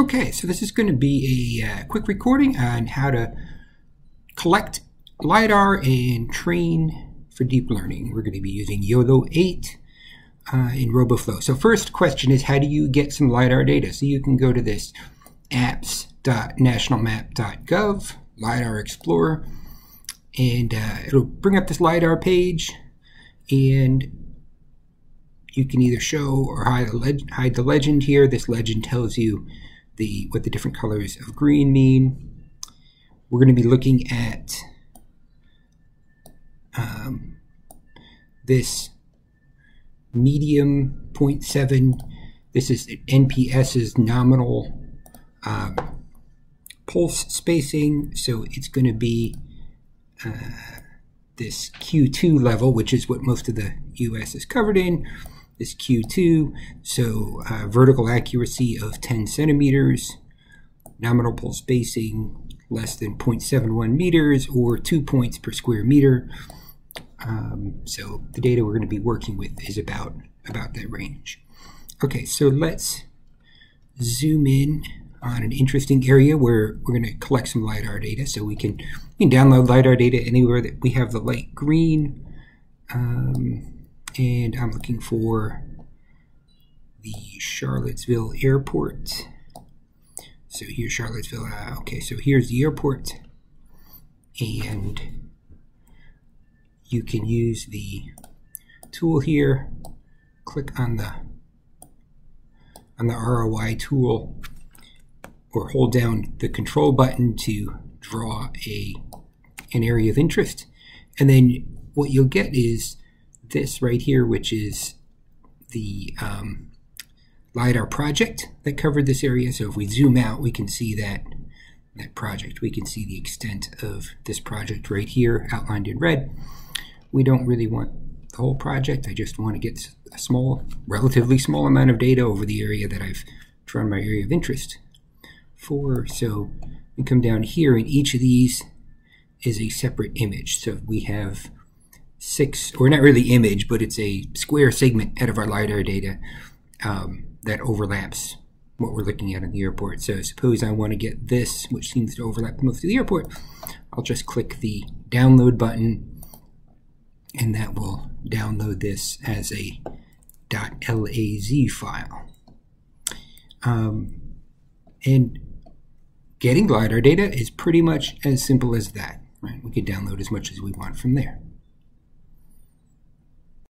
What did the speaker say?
Okay, so this is going to be a uh, quick recording on how to collect LiDAR and train for deep learning. We're going to be using YOLO 8 uh, in RoboFlow. So first question is how do you get some LiDAR data? So you can go to this apps.nationalmap.gov, LiDAR Explorer, and uh, it'll bring up this LiDAR page and you can either show or hide the, hide the legend here. This legend tells you the what the different colors of green mean. We're going to be looking at um, this medium 0.7. This is NPS's nominal um, pulse spacing, so it's going to be uh, this Q2 level, which is what most of the US is covered in is Q2, so uh, vertical accuracy of 10 centimeters, nominal pulse spacing less than 0.71 meters or 2 points per square meter. Um, so the data we're going to be working with is about, about that range. Okay, so let's zoom in on an interesting area where we're going to collect some LiDAR data. So we can, we can download LiDAR data anywhere that we have the light green. Um, and I'm looking for the Charlottesville airport. So here's Charlottesville. Uh, okay, so here's the airport, and you can use the tool here. Click on the on the ROI tool, or hold down the control button to draw a an area of interest, and then what you'll get is this right here, which is the um, LiDAR project that covered this area. So if we zoom out, we can see that, that project. We can see the extent of this project right here outlined in red. We don't really want the whole project. I just want to get a small, relatively small amount of data over the area that I've drawn my area of interest for. So we come down here and each of these is a separate image. So we have six, or not really image, but it's a square segment out of our LiDAR data um, that overlaps what we're looking at in the airport. So suppose I want to get this, which seems to overlap most of the airport, I'll just click the download button and that will download this as a .laz file. Um, and getting LiDAR data is pretty much as simple as that. Right? We could download as much as we want from there.